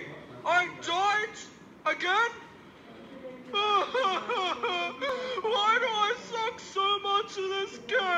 me! I died? Again? Why do I suck so much in this game?